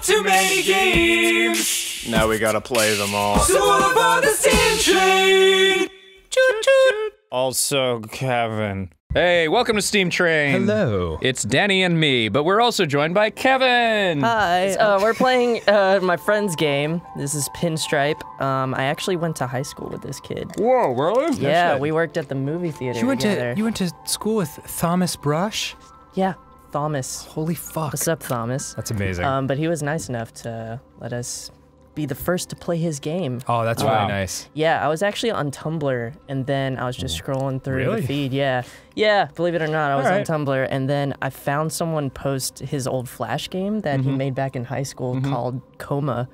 Not too many games. Now we gotta play them all. So all about the Steam Train. Choo choo. Also, Kevin. Hey, welcome to Steam Train. Hello. It's Danny and me, but we're also joined by Kevin. Hi, uh, we're playing uh, my friend's game. This is Pinstripe. Um, I actually went to high school with this kid. Whoa, really? Yeah, we worked at the movie theater You went together. to you went to school with Thomas Brush? Yeah, Thomas. Holy fuck. What's up, Thomas? That's amazing. Um, but he was nice enough to let us be the first to play his game. oh, that's Wow. really nice. Yeah, I was actually on Tumblr, and then I was just mm. scrolling through Really? the feed. Yeah, yeah. Believe it or not, I was Alright. on Tumblr, and then I found someone post his old Flash game that he mm-hmm. made back in high school mm-hmm. called Coma,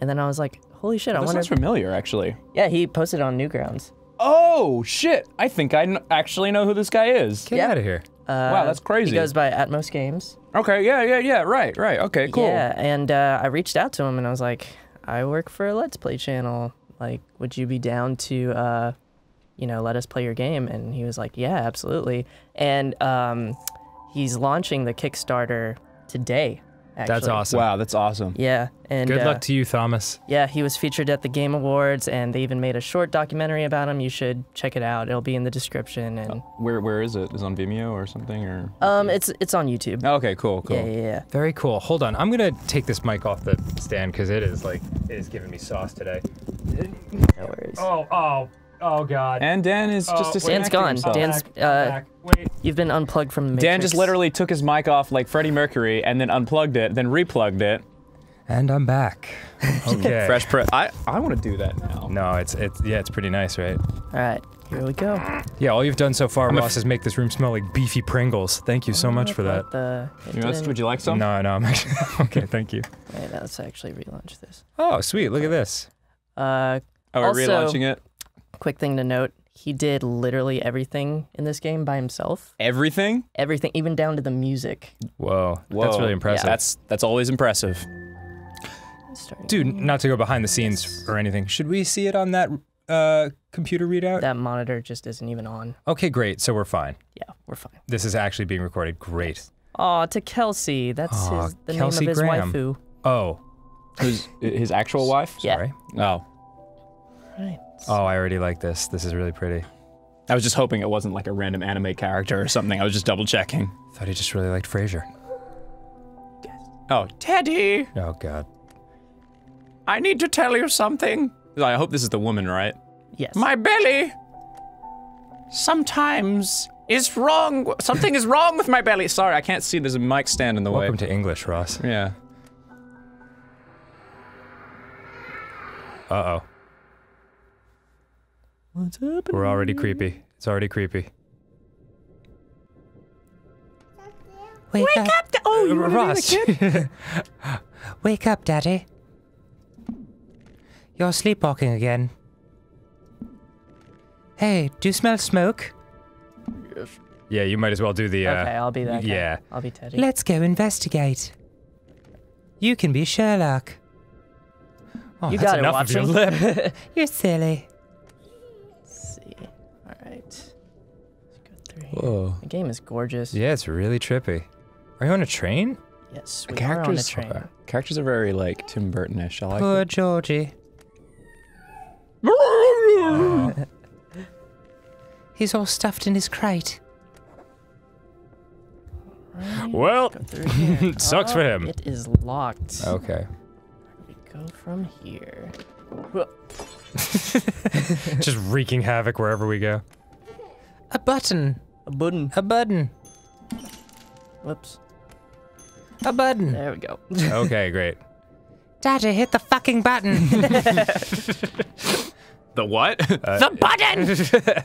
and then I was like, "Holy shit!" I That wonder. sounds familiar, actually. yeah, he posted it on Newgrounds. Oh, shit. I think I actually know who this guy is. Get Yeah. out of here. Uh, Wow, that's crazy. He goes by Atmos Games. Okay, yeah, yeah, yeah. Right, right. Okay, cool. Yeah, and uh, I reached out to him, and I was like, "I work for a Let's Play channel. Like, would you be down to, uh, you know, let us play your game?" And he was like, "Yeah, absolutely." And um, he's launching the Kickstarter today. Actually. That's awesome. Wow, that's awesome. Yeah, and Good uh, luck to you, Thomas. Yeah, he was featured at the Game Awards, and they even made a short documentary about him. You should check it out. It'll be in the description, and Where where is it? Is it on Vimeo or something or? um, it's it's on YouTube. Okay, cool, cool. Yeah, yeah, yeah. Very cool. Hold on. I'm going to take this mic off the stand cuz it is like it is giving me sauce today. No worries. Oh, oh. Oh god. And Dan is just Oh, disconnecting Dan's gone. himself. Dan's uh, Wait. you've been unplugged from the Matrix. Dan just literally took his mic off like Freddie Mercury and then unplugged it, then replugged it. And I'm back. Okay. Fresh pre- I I want to do that now. No, it's it's yeah, it's pretty nice, right? All right, here we go. Yeah, all you've done so far, a Ross, is make this room smell like beefy Pringles. Thank you so much for that. The? You know, would you like some? No, no, I'm actually okay. Thank you. Wait, let's actually relaunch this. Oh, sweet. Look at this. Uh, Oh, we're Also- relaunching it. Quick thing to note: he did literally everything in this game by himself. Everything? Everything, even down to the music. Whoa, Whoa. that's really impressive. Yeah. That's that's always impressive. Dude, not to go behind the scenes or anything. Should we see it on that uh, computer readout? that monitor just isn't even on. Okay, great. So we're fine. Yeah, we're fine. This is actually being recorded. Great. Aw, to Kelsey. That's Aw, his, the Kelsey name of his Graham. waifu. Oh, Who's his actual wife? Yeah. sorry. Oh. Right. Oh, I already like this. This is really pretty. I was just hoping it wasn't like a random anime character or something. I was just double checking. Thought he just really liked Frasier. Oh, Teddy, Oh God. I need to tell you something. I hope this is the woman, right? Yes. My belly sometimes is wrong. Something is wrong with my belly. Sorry, I can't see. There's a mic stand in the Welcome way. Welcome to English, Ross. yeah. Uh oh. What's happening? We're already creepy. It's already creepy. Wake, up. Oh, you Ross. Wake up, Daddy. You're sleepwalking again. Hey, do you smell smoke? yeah, you might as well do the. Uh, Okay, I'll be that. Guy. yeah. I'll be Teddy. Let's go investigate. You can be Sherlock. Oh, You that's got it, enough of your lip. You're silly. Here. Whoa. The game is gorgeous. yeah, it's really trippy. Are you on a train? Yes, we Characters, are on a train. characters are very like Tim Burton-ish. I like Poor it. Georgie. He's all stuffed in his crate. Well, Go through here. sucks for Oh, him. It is locked. Okay. We go from here. Just wreaking havoc wherever we go. A button. A button. A button. Whoops. A button. There we go. Okay, great. Daddy, hit the fucking button. The what? the button!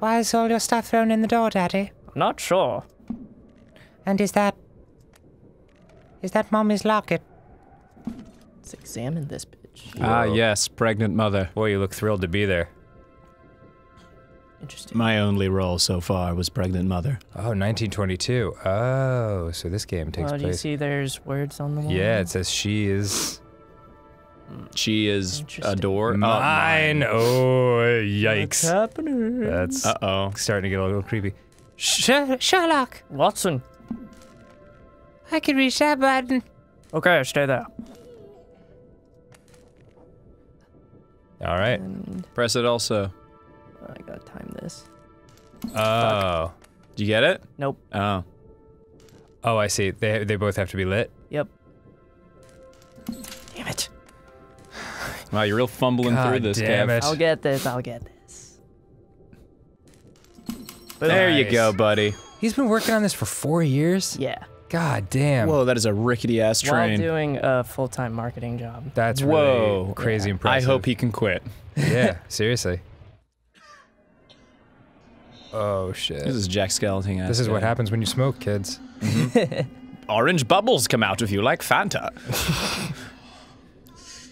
Why is all your stuff thrown in the door, Daddy? I'm not sure. And is that. Is that Mommy's locket? Let's examine this bitch. ah, Whoa. yes, pregnant mother. Boy, you look thrilled to be there. Interesting. My only role so far was pregnant mother. Oh, 1922. Oh, so this game takes place. Oh, do you see there's words on the wall? Yeah, it says she is She is a door. mine. Oh, What's yikes. happening? That's Uh oh. starting to get a little creepy. Sher- Sherlock! Watson. I can reach that button. Okay, stay there. All right. Press it also. I gotta time this. Oh. Did you get it? Nope. Oh. Oh, I see. They they both have to be lit. Yep. Damn it. Wow, you're real fumbling God through this, damn Kev. it. I'll get this. I'll get this. There you go, buddy. He's been working on this for four years. Yeah. God damn. Whoa, that is a rickety ass train. While doing a full-time marketing job. That's Whoa. really crazy Yeah. I hope he can quit. yeah, seriously. Oh shit. This is Jack Skellington. This is what happens when you smoke, kids. Orange bubbles come out of you like Fanta.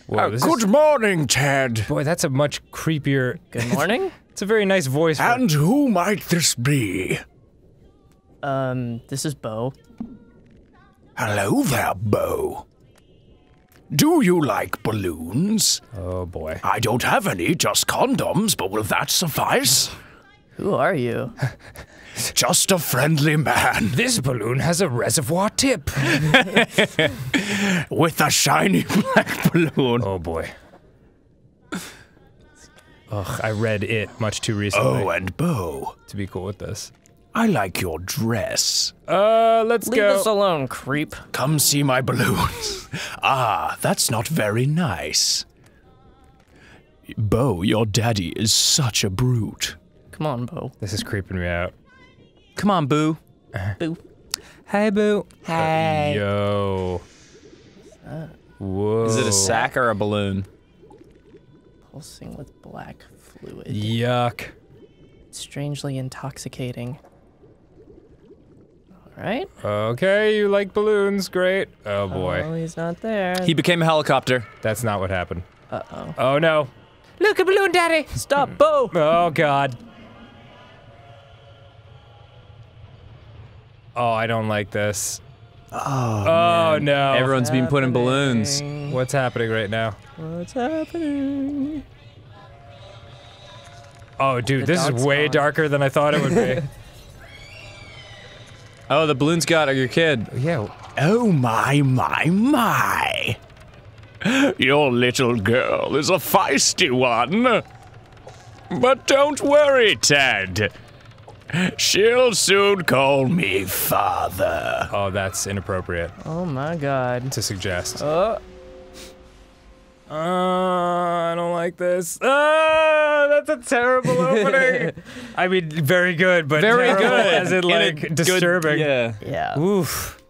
Whoa, this is, morning, Ted. boy, that's a much creepier. Good morning. It's a very nice voice. For, who might this be? um, this is Bo. Hello there, Bo. Do you like balloons? oh boy. I don't have any, just condoms, but will that suffice? Who are you? Just a friendly man This balloon has a reservoir tip. with a shiny black balloon. Oh boy. Ugh, I read it much too recently Oh, and Bo, to be cool with this. I like your dress. Uh, let's Leave go. us alone, creep. Come see my balloons. ah, that's not very nice. Bo, your daddy is such a brute. Come on, Bo. This is creeping me out. Come on, Boo. Boo. Hey, boo. Hey. Yo. Whoa. Is it a sack or a balloon? Pulsing with black fluid. Yuck. Strangely intoxicating. All right. Okay, you like balloons. Great. Oh boy. Oh, he's not there. He became a helicopter. That's not what happened. Uh oh. Oh no. Look, a balloon daddy. Stop, Bo. Oh god. Oh, I don't like this. Oh, oh no. Everyone's been in balloons. What's happening right now? What's happening? Oh, dude, The this is way gone. darker than I thought it would be. Oh, the balloons got your kid. yeah. Oh my, my, my. Your little girl is a feisty one. But don't worry, Ted. She'll soon call me father. Oh, that's inappropriate Oh my God. to suggest. Oh, Uh, I don't like this. Ah, that's a terrible opening. I mean, very good, but Very good. As in, In a like, good- disturbing. yeah. yeah. Oof.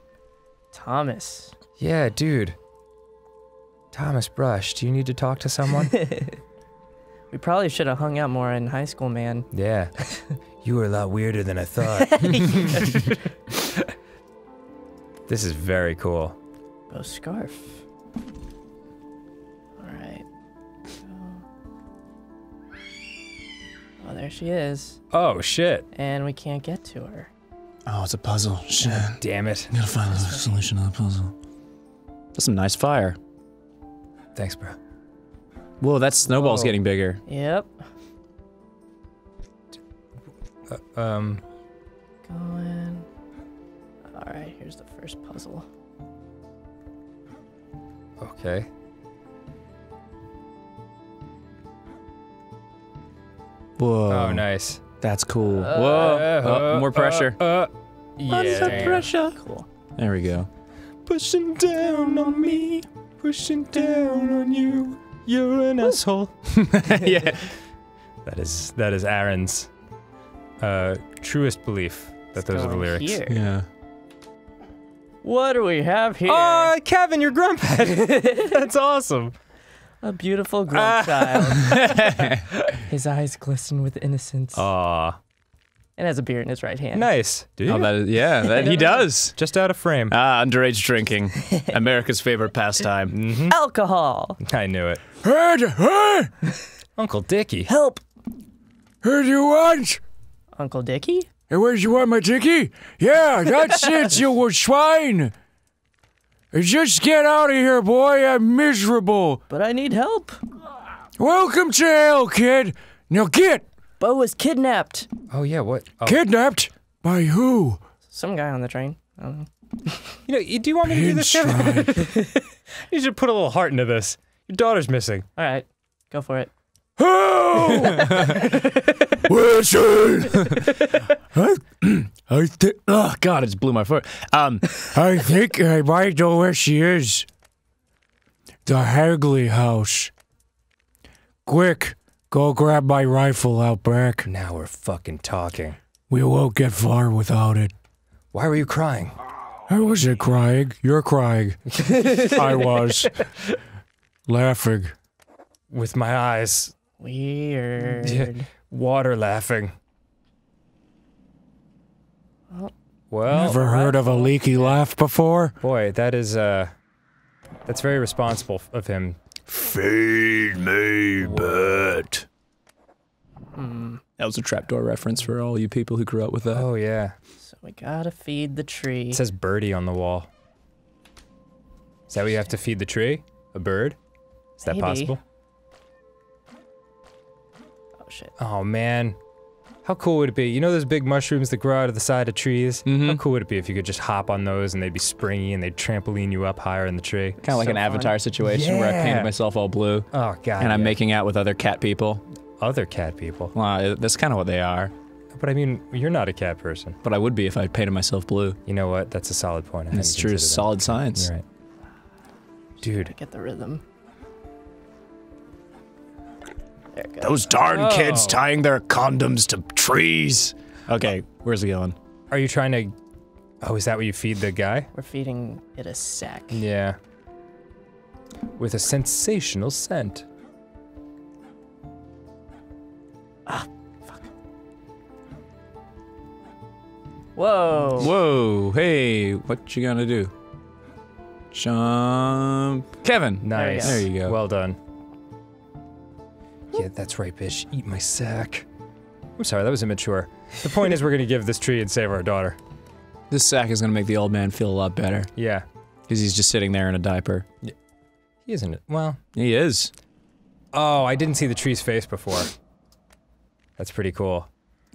Thomas. Yeah, dude. Thomas Brush, do you need to talk to someone? We probably should have hung out more in high school, man. yeah. You were a lot weirder than I thought. this is very cool. Bo scarf. All right. Oh, there she is. Oh, shit. And we can't get to her. Oh, it's a puzzle. Shit. Damn it. Gotta find a solution to the puzzle. That's some nice fire. Thanks, bro. Whoa, that snowball's Whoa. getting bigger. Yep. Um, Going. All right, here's the first puzzle. okay. Whoa. Oh, nice. That's cool. Uh, Whoa. Oh, more pressure. Uh, uh, yeah. pressure. Cool. There we go. Pushing down on me, pushing down on you. You're an asshole. yeah. That is that is Aaron's uh, truest belief that those are the lyrics. Here. Yeah. What do we have here? Oh, Kevin, you're Grumphead. That's awesome. A beautiful grump child. His eyes glisten with innocence. Aw, and has a beer in his right hand. nice. Do you? Oh, that is, yeah, that, he does. Just out of frame. Ah, underage drinking. America's favorite pastime. hmm Alcohol. I knew it. Hey, hey, Uncle Dickie. Help. who do you want? Uncle Dickie? Hey, where you want my dicky? Yeah, that's it, you swine. Just get out of here, boy. I'm miserable. But I need help. Welcome to hell, kid. Now get Bo was kidnapped. Oh yeah, what? Oh, kidnapped by who? Some guy on the train. I don't know. You know, you- do you want me to do this? Kevin? you should put a little heart into this. Your daughter's missing. All right, go for it. Wilson! I, I think. Oh, God, it just blew my foot. Um, I think I might know where she is. The Hagley house. Quick, go grab my rifle out back. Now we're fucking talking. We won't get far without it. Why were you crying? I wasn't crying. You're crying. I was. Laughing. With my eyes. Weird. Yeah. Water laughing. Well, Never heard of a leaky laugh before? boy, that is uh, that's very responsible of him. Feed me, Berk. That was a trapdoor reference for all you people who grew up with that. Oh yeah, So we gotta feed the tree. it says birdie on the wall. Is that what you have to feed the tree? A bird? Is that Maybe. possible? Oh shit. Oh man, how cool would it be? You know those big mushrooms that grow out of the side of trees? How Mhm. cool would it be if you could just hop on those and they'd be springy and they'd trampoline you up higher in the tree? Kind of like So an fun. Avatar situation where I painted myself all blue Oh god. and I'm yeah. making out with other cat people. other cat people. Well, that's kind of what they are. But I mean, you're not a cat person. But I would be if I painted myself blue. You know what? That's a solid point. I hadn't It's true. considered that. Solid science. You're right. Dude, Get the rhythm. Those darn kids Oh. tying their condoms to trees. Okay, where's it going? are you trying to? Oh, is that what you feed the guy? We're feeding it a sack. Yeah. With a sensational scent. Ah, fuck. Whoa. Whoa! Hey, what you gonna do? Jump, Kevin. Nice. There you go. Well done. Yeah, that's right, bitch. Eat my sack. I'm sorry, that was immature. The point is, we're gonna give this tree and save our daughter. This sack is gonna make the old man feel a lot better Yeah. because he's just sitting there in a diaper. He isn't it? Well. He is. Oh, I didn't see the tree's face before. That's pretty cool.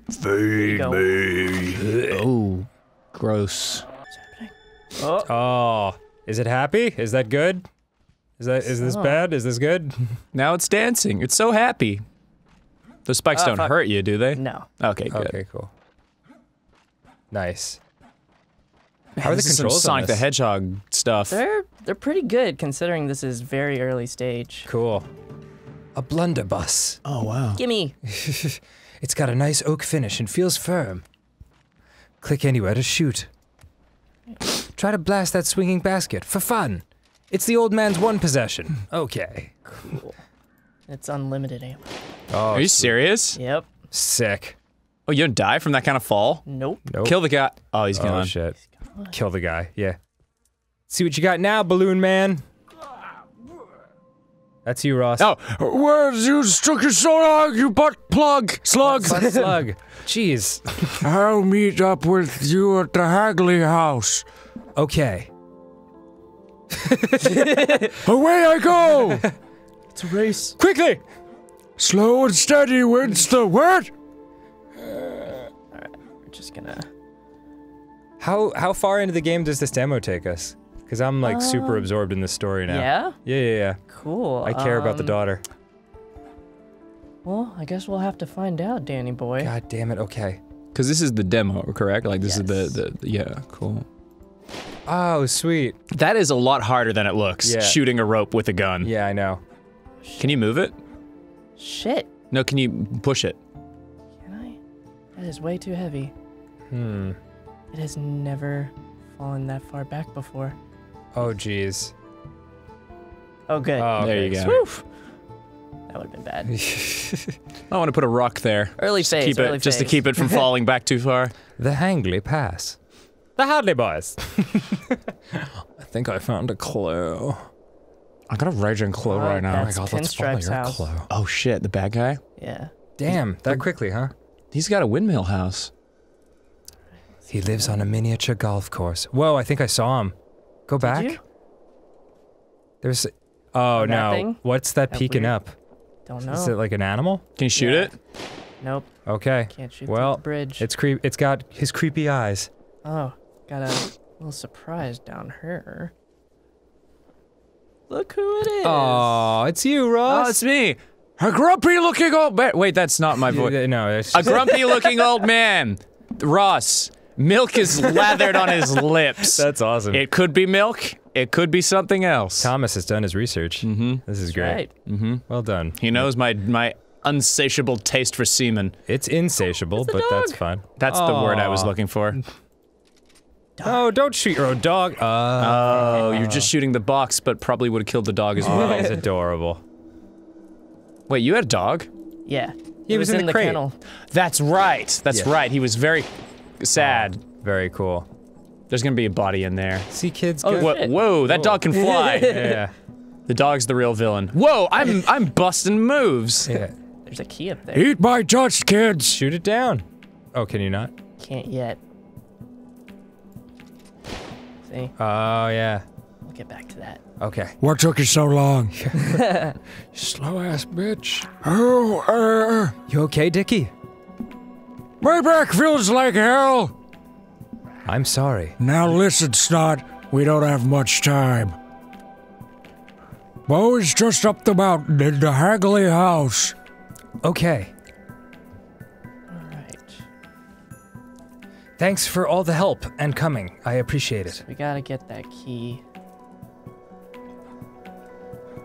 Feed me. Oh, gross. Oh, Oh, is it happy? Is that good? Is that is this bad? Is this good? Now it's dancing. It's so happy. The spikes Ah, don't fuck. hurt you, do they? no. Okay, good. okay, cool. Nice. Man, How are the this is some controls on Sonic the? Hedgehog stuff. They're they're pretty good considering this is very early stage. Cool. A blunderbuss. Oh wow. Gimme. It's got a nice oak finish and feels firm. Click anywhere to shoot. Try to blast that swinging basket for fun. It's the old man's one possession. Okay. Cool. It's unlimited ammo. Oh, Are you serious? Yep. sick? Oh, you don't die from that kind of fall? Nope. Nope. Kill the guy. Oh, he's Oh gone. Oh, shit. Kill the guy. Yeah. See what you got now, balloon man. That's you, Ross. Oh, where's you stuck your so long, you butt plug, slug? Butt slug. Jeez. I'll meet up with you at the Hagley house. Okay. Away I go! It's a race. Quickly. Slow and steady wins the what? We're just gonna. How how far into the game does this demo take us? Because I'm like super Um, absorbed in this story now. Yeah. Yeah, yeah, yeah. Cool. I care about the Um, daughter. Well, I guess we'll have to find out, Danny boy. God damn it. Okay. Because this is the demo, correct? Like this Yes. is the, the yeah, cool. Oh, sweet. That is a lot harder than it looks. Yeah. Shooting a rope with a gun. Yeah, I know. Can you move it? Shit. No, can you push it? Can I? That is way too heavy. Hmm. It has never fallen that far back before. Oh, jeez. Oh, good. Oh, There okay, you go. sweet. Woof. That would have been bad. I want to put a rock there. Early phase. keep early it just to keep it from falling back too far. The Hangley Pass. The Hadley Boys. I think I found a clue. I got a raging clue Oh, right now. that's oh Pinstripe's house. Oh shit, the bad guy? Yeah. Damn, that quickly, huh? He's got a windmill house. He lives on a miniature golf course. Whoa, I think I saw him. Go back. There's. Oh that no! thing? What's that That peeking weird- up? Don't know. Is it like an animal? Can you shoot Yeah. it? Nope. Okay. Can't shoot Well, the bridge. It's creep. It's got his creepy eyes. Oh, gotta little surprise down here. Look who it is. Oh, it's you, Oh, Ross. it's me. A grumpy looking old man. Wait, that's not my voice. No, it's A grumpy looking old man. Ross. Milk is lathered on his lips. that's awesome. It could be milk. It could be something else. Thomas has done his research. Mm-hmm. This is great. Right. Mm-hmm. Well done. He knows my my unsatiable taste for semen. It's insatiable, the but that's fine. That's the word I was looking for. Oh, don't shoot your own dog. Uh, Oh, you're just shooting the box, but probably would have killed the dog as oh, well. he's adorable. Wait, you had a dog? Yeah. He it was in the crate. kennel. That's right. That's Yeah. right. He was very sad. Very cool. There's gonna be a body in there. See, kids. Oh. Whoa, shit. whoa, that dog can fly. yeah. the dog's the real villain. Whoa, I'm I'm busting moves. Yeah. There's a key up there. Eat my dust, kids. Shoot it down. Oh, can you not? Can't yet. See, Oh, yeah. we'll get back to that. Okay. What took you so long? Slow ass bitch. Oh, uh, You okay, Dickie? my back feels like hell. I'm sorry. Now listen, Snot. We don't have much time. Bo is just up the mountain in the Hagley house. Okay. Thanks for all the help and coming. I appreciate it. We gotta get that key,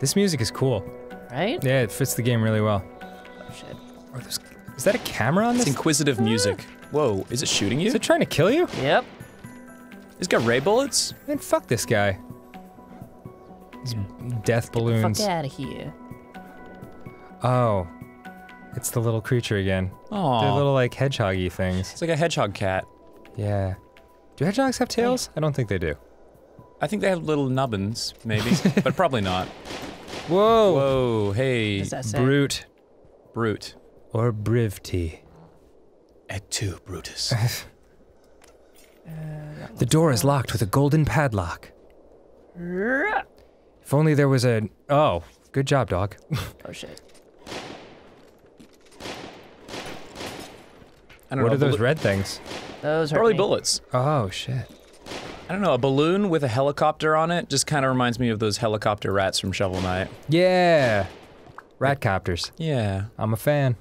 This music is cool. right? Yeah, it fits the game really well. Oh shit. Are those, is that a camera on It's this? inquisitive music. Whoa, is it shooting you? Is it trying to kill you? Yep. It's got ray bullets? Then fuck this guy. These death balloons. Fuck out of here. Oh. It's the little creature again. They're Oh, little like hedgehoggy things. it's like a hedgehog cat. Yeah. Do hedgehogs have tails? I don't think they do. I think they have little nubbins, maybe, but probably not. Whoa. Whoa, hey, What's that say? Brute brute. or brivty. Et tu, Brutus. The door is locked with a golden padlock. If only there was a. Oh, good job, dog. Oh shit. I don't What know, are those red things? Those hurt Probably me. bullets. Oh shit. I don't know. A balloon with a helicopter on it just kind of reminds me of those helicopter rats from Shovel Knight. Yeah. Ratcopters. Yeah. I'm a fan.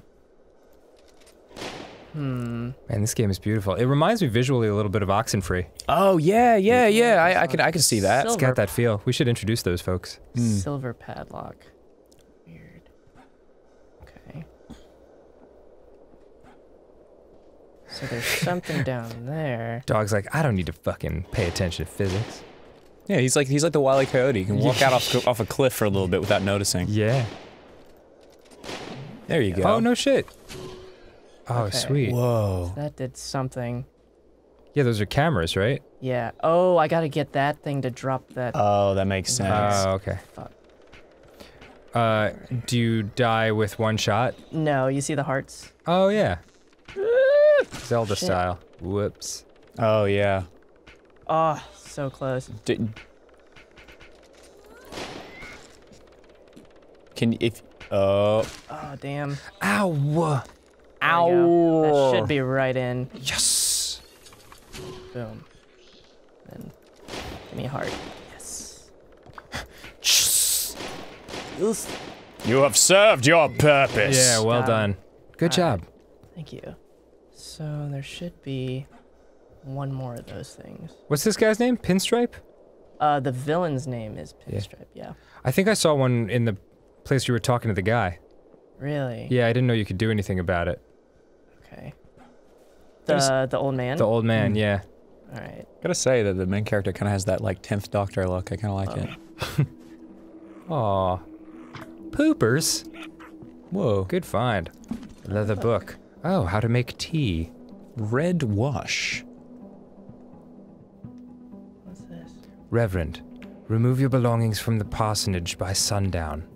Hmm. Man, this game is beautiful. It reminds me visually a little bit of Oxenfree. Oh yeah, yeah, yeah. I, I can I can see that. It's got that feel. We should introduce those folks. Silver padlock. Weird. Okay. So there's something down there. Dog's like, I don't need to fucking pay attention to physics. Yeah, he's like he's like the wily coyote. He can walk out off off a cliff for a little bit without noticing. Yeah. There you go. Oh no shit. Oh Okay. sweet. Whoa. That did something. Yeah, those are cameras, right? Yeah. Oh, I gotta get that thing to drop that. Oh, that makes sense. Oh, okay. Fuck. Uh, do you die with one shot? No, you see the hearts? Oh yeah. Zelda Shit. style. Whoops. oh yeah. Oh, so close. D- can if oh Oh, damn. Ow. ow we. That should be right in. Yes. Boom. Then give me a heart. Yes. you have served your purpose. Yeah, well Got it. done. Good Alright. job. Thank you. So there should be one more of those things. What's this guy's name? Pinstripe? Uh, the villain's name is Pinstripe. Yeah. I think I saw one in the place you were talking to the guy. Really? Yeah, I didn't know you could do anything about it. Okay. There's- The the old man. The old man, yeah. All right. Gotta say that the main character kind of has that like tenth Doctor look. I kind of like it. Aw. Poopers. Whoa. Good find. Leather book. Oh, how to make tea. Red wash. What's this? Reverend, remove your belongings from the parsonage by sundown.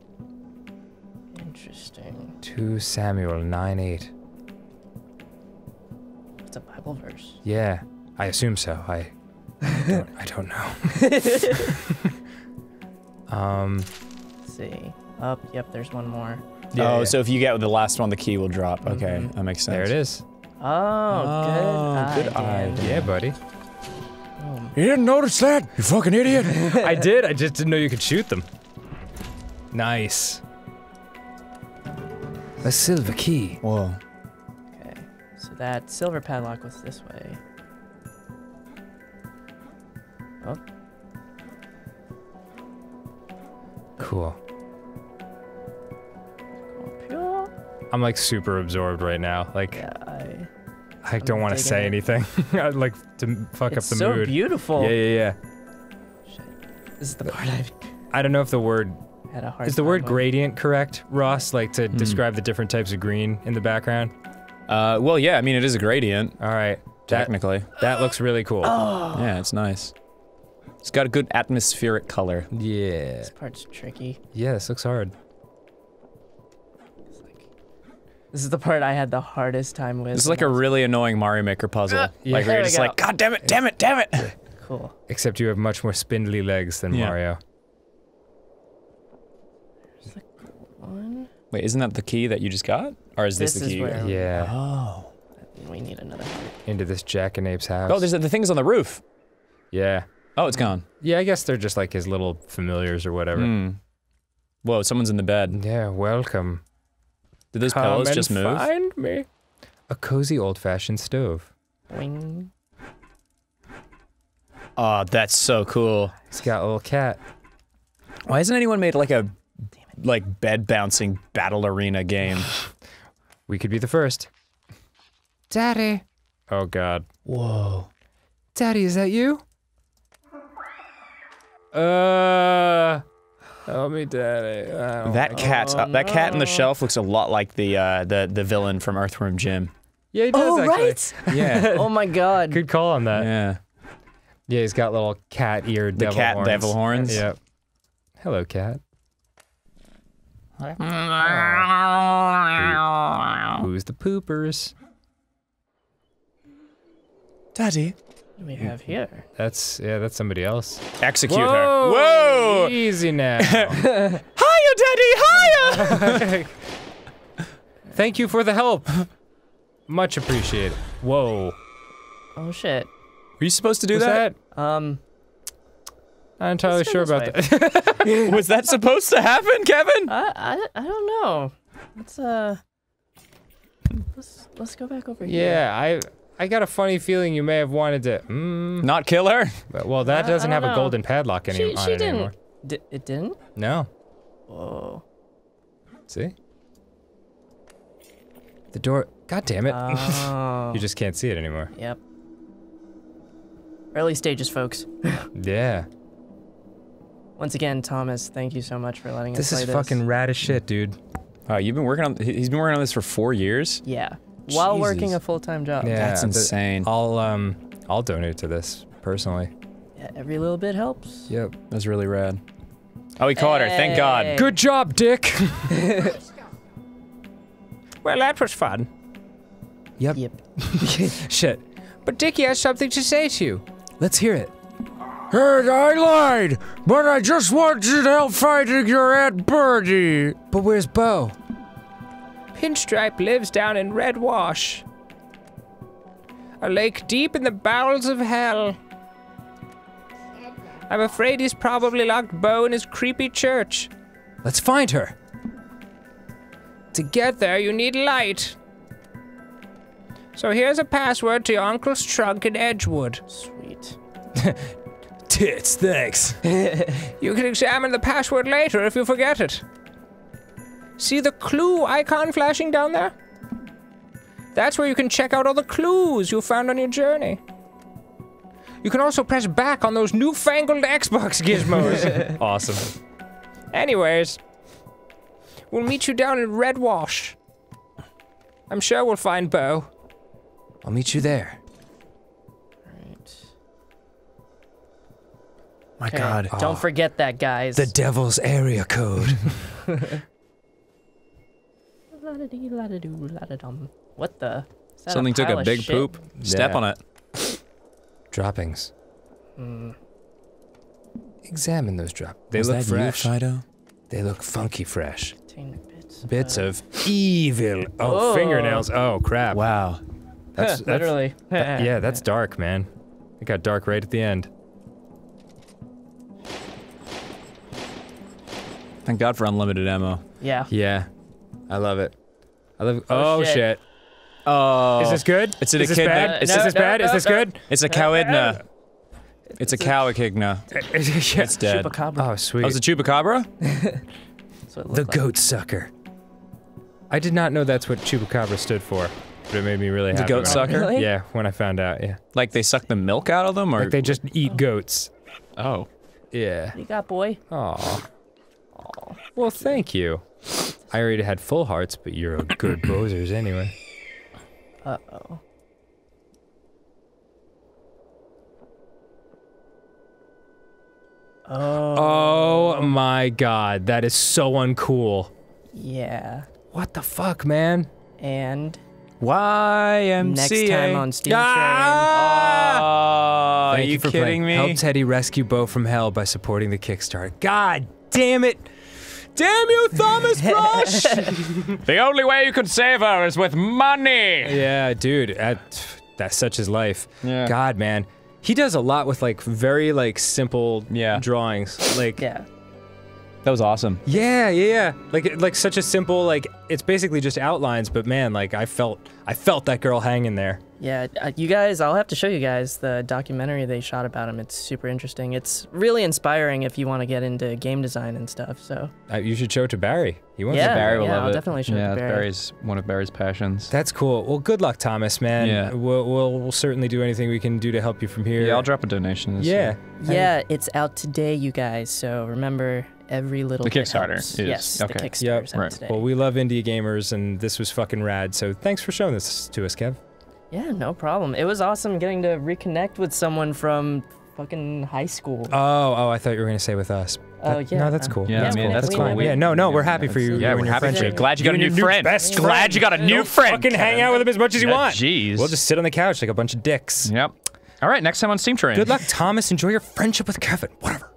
Interesting. 2 Samuel 9 8. It's a Bible verse. Yeah, I assume so. I don't, I don't know. um, Let's see. Up. yep. There's one more. Yeah, oh, yeah. so if you get the last one, the key will drop. Okay, Mhm. that makes sense. there it is. Oh, Oh, good. good eye, eye, Yeah, buddy. You didn't notice that? You fucking idiot. I did. I just didn't know you could shoot them. Nice. A silver key. Whoa. Okay. So that silver padlock was this way. Oh, Cool. I'm like super absorbed right now. Like Yeah, I. I don't want to say it. anything. I'd like to fuck It's up the so mood. beautiful. Yeah, yeah, yeah. Shit. This is the part I've I don't know if the word had a hard is the word with. gradient correct, Ross? Like to describe the different types of green in the background. Uh, well, yeah. I mean, it is a gradient, All right. That, technically. that looks really cool. Oh. Yeah, it's nice. It's got a good atmospheric color. Yeah. This part's tricky. Yeah, this looks hard. This is the part I had the hardest time with. It's like a really annoying Mario Maker puzzle. yeah. Like where There you're just go. like, God damn it, damn it, damn it. cool. Except you have much more spindly legs than Yeah. Mario. One. Wait, isn't that the key that you just got? Or is this, This the is key? where- Yeah. Oh. We need another heart. Into this Jackanape's house. Oh, there's the things on the roof. Yeah. Oh, it's gone. Yeah, I guess they're just like his little familiars or whatever. Hmm. Whoa, someone's in the bed. Yeah, welcome. Did those Come pillows and just move? Find me. A cozy old-fashioned stove. Boing. Oh, that's so cool. It's got a little cat. Why hasn't anyone made like a like bed bouncing battle arena game? We could be the first. Daddy. Oh God. Whoa. Daddy, is that you? Uh. Help me, Daddy. That like- cat, uh, that cat on the shelf looks a lot like the uh, the the villain from Earthworm Jim. Yeah, he does Oh actually. right. Yeah. oh my god. Good call on that. yeah. Yeah, he's got little cat ear The devil cat horns. devil horns. Yep. Hello, cat. Who's the poopers? Daddy. What do we have here? That's yeah, that's somebody else. Execute Whoa, her. Whoa! Easy now. Hiya, Daddy! Hiya! Thank you for the help. Much appreciated. Whoa. Oh shit. Were you supposed to do that? that? Um. Not entirely sure about this that. Was that supposed to happen, Kevin? I I, I don't know. Let's uh. Let's let's go back over here. yeah, I I got a funny feeling you may have wanted to. Mm, Not kill her? but- well, that I- I doesn't have don't a golden padlock any, She on she it didn't. it didn't. No. Whoa. See? The door. God damn it. Oh. you just can't see it anymore. Yep. Early stages, folks. Yeah. Once again, Thomas, thank you so much for letting us. play This us is fucking rad as shit, dude. Oh, you've been working on. He's been working on this for four years. Yeah. While working a full time job. Yeah, That's insane. I'll um I'll donate to this personally. Yeah, Every little bit helps. Yep. That's really rad. Oh, he caught her. Thank God. Good job, Dick. well, that was fun. Yep. Yep. Shit. But Dickie has something to say to you. Let's hear it. Hey, I lied, but I just wanted to help fighting your Aunt Birdie. But where's Bo? Pinstripe lives down in Red Wash. A lake deep in the bowels of hell. I'm afraid he's probably locked Bo in his creepy church. Let's find her. To get there, you need light. So here's a password to your uncle's trunk in Edgewood. Sweet. Tits, thanks. you can examine the password later if you forget it. See the clue icon flashing down there? That's where you can check out all the clues you found on your journey. You can also press back on those newfangled Xbox gizmos. awesome. Anyways, we'll meet you down in Red Wash. I'm sure we'll find Bo. I'll meet you there. Right. My Okay, God. Don't forget that, guys. The devil's area code. La-da-dee, la-da-doo, la-da-dum. What the? Is that Something took a big shit? poop. Step Yeah. on it. Droppings. Hmm. Examine those drop. They Was look that you. Fido? they look funky fresh. Contain bits. Bits uh, of evil. Oh, Oh. fingernails. Oh crap. Wow. That's, that's literally. that- yeah, that's dark, man. It got dark right at the end. Thank God for unlimited ammo. Yeah. Yeah. I love it. I love Oh, Oh, shit. shit. Oh, Is this good? It's an Is this echidna. bad? It's- Is this No, bad? no, Is this good? It's a cowidna. It's a cowechigna. Yeah. It's dead. Chupacabra. Oh, sweet. Oh, was it chupacabra? That's what it the looked like. goat sucker. I did not know that's what chupacabra stood for, but it made me really happy. The happy. goat sucker? Really? Yeah, when I found out. Yeah. Like they suck the milk out of them, or Like they just eat goats. oh, Yeah. You got, boy? Aw. Well, thank you. I already had full hearts, but you're a good bozers anyway. Uh oh. Oh. Oh my god, that is so uncool. Yeah. What the fuck, man? And YMCA. next time on Steam Ah! Are Thank you, for kidding playing. me? Help Teddy rescue Bo from hell by supporting the Kickstarter. God damn it! Damn you, Thomas Brush! the only way you could save her is with money. yeah, dude, that, that's such his life. Yeah. God, man. He does a lot with like very like simple Yeah. drawings. Like Yeah. That was awesome. Yeah, yeah, yeah. Like like such a simple like it's basically just outlines, but man, like I felt I felt that girl hanging there. Yeah, uh, you guys, I'll have to show you guys the documentary they shot about him. It's super interesting. It's really inspiring if you want to get into game design and stuff. So, Uh, you should show it to Barry. He wants Yeah. to Barry will yeah, love I'll it. definitely show it to yeah, Barry. Barry's one of Barry's passions. That's cool. Well, good luck, Thomas, man. Yeah. We'll, we'll we'll certainly do anything we can do to help you from here. yeah, I'll drop a donation. this Yeah. year. yeah, it's out today, you guys. So remember, every little The bit Kickstarter helps. is- yes, okay. the Kickstarter's Yep. Right. today. Well, we love indie gamers, and this was fucking rad. So thanks for showing this to us, Kev. Yeah, no problem. It was awesome getting to reconnect with someone from fucking high school. Oh, oh, I thought you were gonna say with us. Oh, That- yeah. No, that's Uh, cool. Yeah, that's cool. that's That's cool. We- Yeah, no, no, we're happy for you. Yeah, we're happy for you. Glad you got a new friend. Best Glad you got a new friend. Fucking hang out with him as much as you want. Jeez. We'll just sit on the couch like a bunch of dicks. Yep. All right, next time on Steam Train. Good luck, Thomas. Enjoy your friendship with Kevin. Whatever.